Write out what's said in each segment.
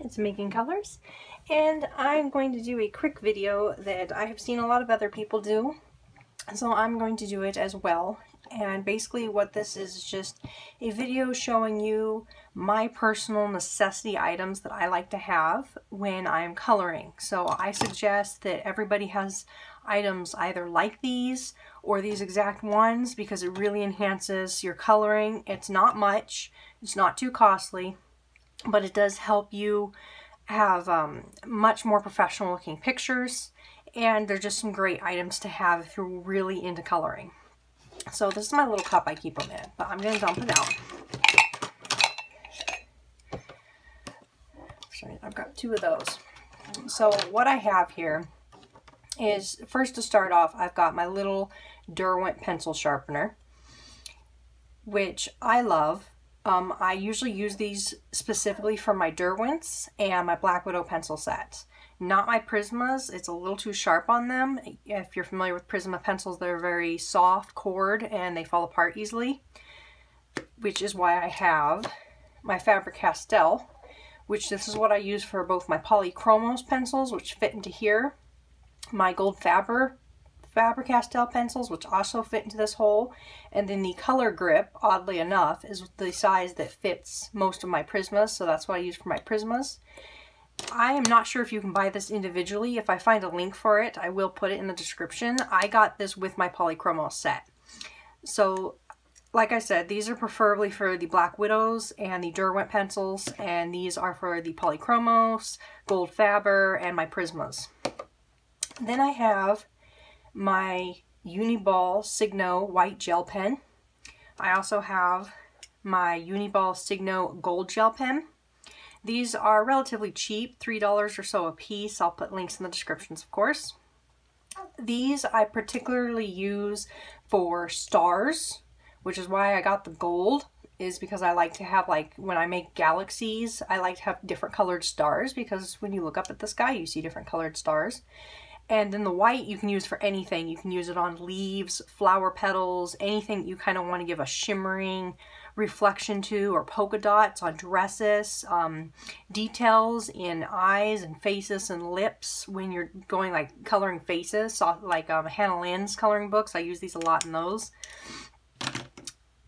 it's Megan Colors. And I'm going to do a quick video that I have seen a lot of other people do. So I'm going to do it as well. And basically what this is is just a video showing you my personal necessity items that I like to have when I'm coloring. So I suggest that everybody has items either like these or these exact ones because it really enhances your coloring. It's not much, it's not too costly, but it does help you have um, much more professional looking pictures and they're just some great items to have if you're really into coloring. So this is my little cup I keep them in, but I'm going to dump it out. Sorry, I've got two of those. So what I have here is, first to start off, I've got my little Derwent pencil sharpener, which I love. Um, I usually use these specifically for my Derwents and my Black Widow pencil sets. Not my Prismas, it's a little too sharp on them. If you're familiar with Prisma pencils, they're very soft core and they fall apart easily, which is why I have my Faber-Castell, which this is what I use for both my Polychromos pencils, which fit into here, my Gold Faber Faber-Castell pencils, which also fit into this hole. And then the color grip, oddly enough, is the size that fits most of my Prismas, so that's what I use for my Prismas. I am not sure if you can buy this individually. If I find a link for it, I will put it in the description. I got this with my Polychromos set. So, like I said, these are preferably for the Black Widows and the Derwent pencils, and these are for the Polychromos, Gold Faber, and my Prismas. Then I have my Uniball Signo white gel pen. I also have my Uniball Signo gold gel pen. These are relatively cheap, $3 or so a piece. I'll put links in the descriptions, of course. These I particularly use for stars, which is why I got the gold, is because I like to have, like, when I make galaxies, I like to have different colored stars, because when you look up at the sky, you see different colored stars. And then the white you can use for anything. You can use it on leaves, flower petals, anything you kind of want to give a shimmering reflection to or polka dots on dresses, um, details in eyes and faces and lips when you're going like coloring faces, so like um, Hannah Lynn's coloring books. I use these a lot in those.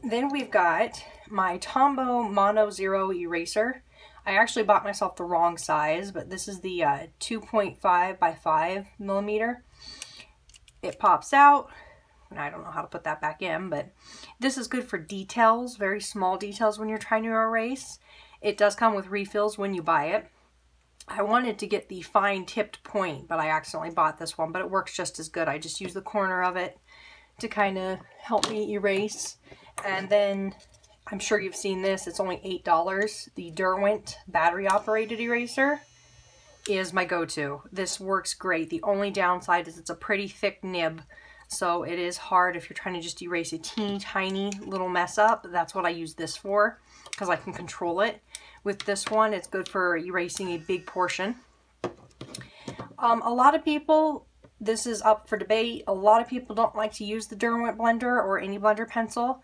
Then we've got my Tombow Mono Zero eraser. I actually bought myself the wrong size, but this is the uh, 2.5 by 5 millimeter. It pops out. I don't know how to put that back in, but this is good for details, very small details when you're trying to erase. It does come with refills when you buy it. I wanted to get the fine tipped point, but I accidentally bought this one, but it works just as good. I just use the corner of it to kind of help me erase. And then I'm sure you've seen this. It's only $8. The Derwent battery operated eraser is my go-to. This works great. The only downside is it's a pretty thick nib. So it is hard if you're trying to just erase a teeny tiny little mess up. That's what I use this for because I can control it. With this one, it's good for erasing a big portion. Um, a lot of people, this is up for debate. A lot of people don't like to use the Derwent blender or any blender pencil.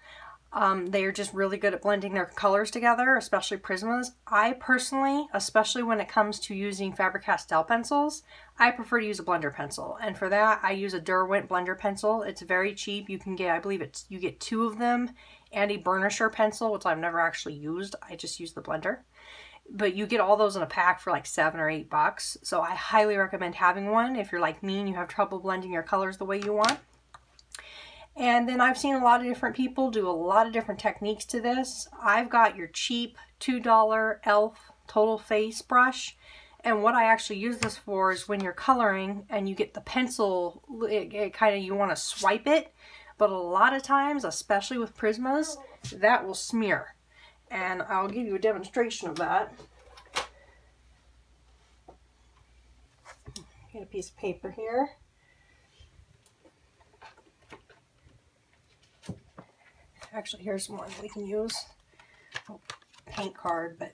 Um, they are just really good at blending their colors together, especially Prismas. I personally, especially when it comes to using Faber-Castell pencils, I prefer to use a blender pencil. And for that, I use a Derwent blender pencil. It's very cheap. You can get, I believe it's, you get two of them and a burnisher pencil, which I've never actually used. I just use the blender. But you get all those in a pack for like seven or eight bucks. So I highly recommend having one if you're like me and you have trouble blending your colors the way you want. And then I've seen a lot of different people do a lot of different techniques to this. I've got your cheap $2 e.l.f. Total Face brush. And what I actually use this for is when you're coloring and you get the pencil, it, it kind of, you want to swipe it. But a lot of times, especially with Prismas, that will smear. And I'll give you a demonstration of that. Get a piece of paper here. Actually, here's one we can use. Oh, paint card, but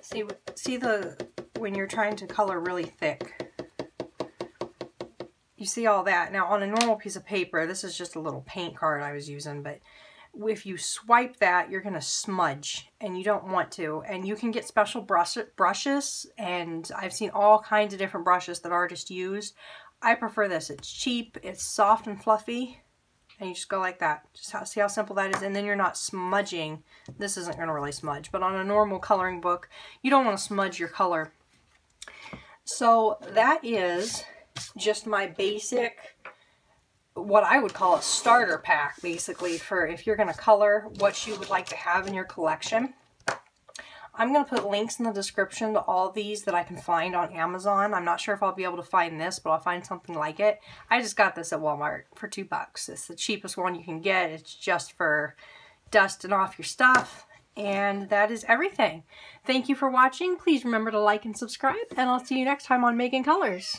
see see the when you're trying to color really thick. You see all that. Now on a normal piece of paper, this is just a little paint card I was using, but if you swipe that, you're going to smudge and you don't want to. And you can get special brush brushes and I've seen all kinds of different brushes that artists use. I prefer this. It's cheap, it's soft and fluffy, and you just go like that. Just how, see how simple that is? And then you're not smudging. This isn't going to really smudge, but on a normal coloring book, you don't want to smudge your color. So that is just my basic what I would call a starter pack, basically, for if you're going to color what you would like to have in your collection. I'm going to put links in the description to all these that I can find on Amazon. I'm not sure if I'll be able to find this, but I'll find something like it. I just got this at Walmart for two bucks. It's the cheapest one you can get. It's just for dusting off your stuff. And that is everything. Thank you for watching. Please remember to like and subscribe, and I'll see you next time on Megan Colors.